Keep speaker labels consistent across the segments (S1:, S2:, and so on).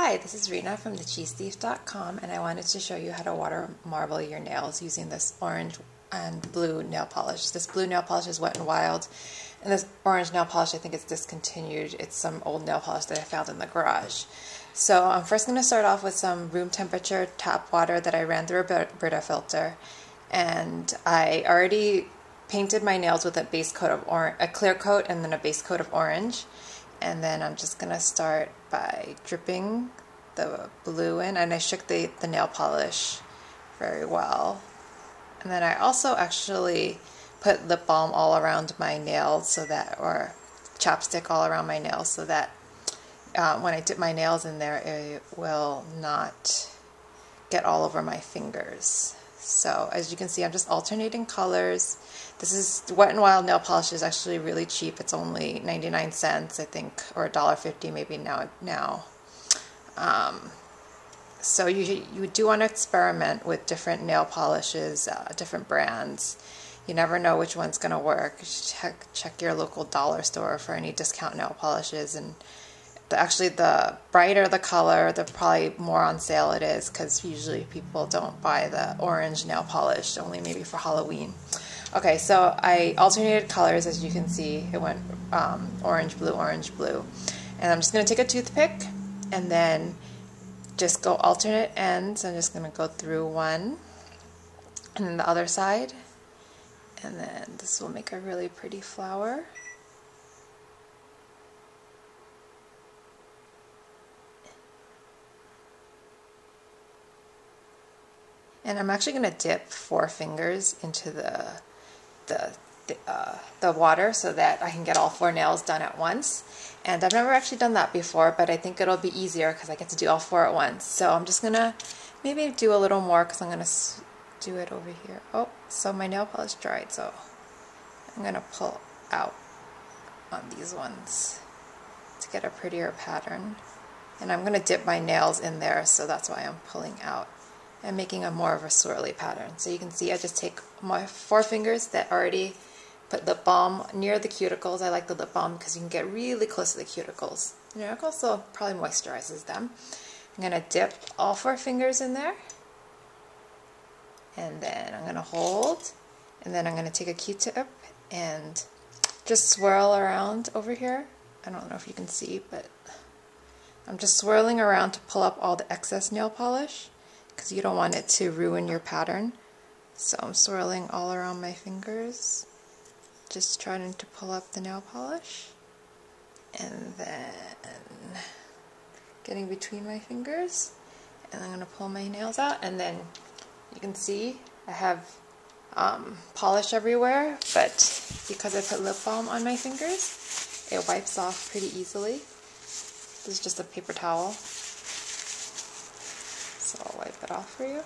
S1: Hi, this is Rena from thecheesethief.com and I wanted to show you how to water marble your nails using this orange and blue nail polish. This blue nail polish is Wet n Wild and this orange nail polish I think is discontinued. It's some old nail polish that I found in the garage. So I'm first going to start off with some room temperature tap water that I ran through a Brita filter and I already painted my nails with a base coat of orange, a clear coat and then a base coat of orange and then I'm just to start by dripping the blue in and I shook the, the nail polish very well. And then I also actually put lip balm all around my nails so that, or chapstick all around my nails so that uh, when I dip my nails in there, it will not get all over my fingers. So as you can see, I'm just alternating colors. This is Wet n Wild nail polish is actually really cheap. It's only 99 cents, I think, or $1.50 maybe now. now. Um, so you, you do want to experiment with different nail polishes, uh, different brands. You never know which one's going to work. Check, check your local dollar store for any discount nail polishes and the, actually the brighter the color, the probably more on sale it is because usually people don't buy the orange nail polish, only maybe for Halloween. Okay, so I alternated colors as you can see. It went um, orange, blue, orange, blue. And I'm just going to take a toothpick and then just go alternate ends. I'm just going to go through one and then the other side. And then this will make a really pretty flower. And I'm actually going to dip four fingers into the, the, the, uh, the water so that I can get all four nails done at once. And I've never actually done that before, but I think it'll be easier because I get to do all four at once. So I'm just going to maybe do a little more because I'm going to do it over here. Oh, so my nail polish dried, so I'm going to pull out on these ones to get a prettier pattern. And I'm going to dip my nails in there, so that's why I'm pulling out and making a more of a swirly pattern. So you can see I just take my four fingers that already put lip balm near the cuticles. I like the lip balm because you can get really close to the cuticles. And it also probably moisturizes them. I'm going to dip all four fingers in there. And then I'm going to hold. And then I'm going to take a Q-tip and just swirl around over here. I don't know if you can see, but I'm just swirling around to pull up all the excess nail polish because you don't want it to ruin your pattern. So I'm swirling all around my fingers, just trying to pull up the nail polish. And then getting between my fingers. And I'm going to pull my nails out. And then you can see I have um, polish everywhere, but because I put lip balm on my fingers, it wipes off pretty easily. This is just a paper towel. So I'll wipe it off for you.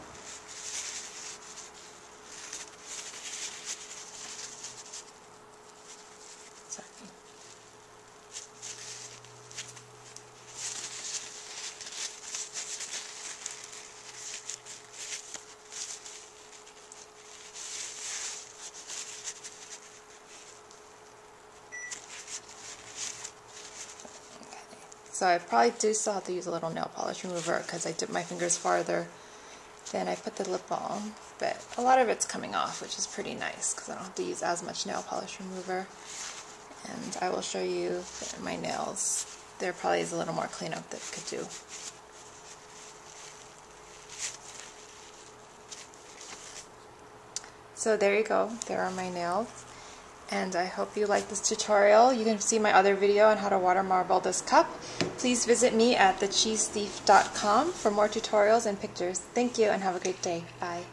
S1: So I probably do still have to use a little nail polish remover because I dip my fingers farther than I put the lip balm. But a lot of it's coming off, which is pretty nice because I don't have to use as much nail polish remover. And I will show you my nails. There probably is a little more cleanup that could do. So there you go. There are my nails and I hope you like this tutorial. You can see my other video on how to water marble this cup. Please visit me at thecheesethief.com for more tutorials and pictures. Thank you and have a great day. Bye.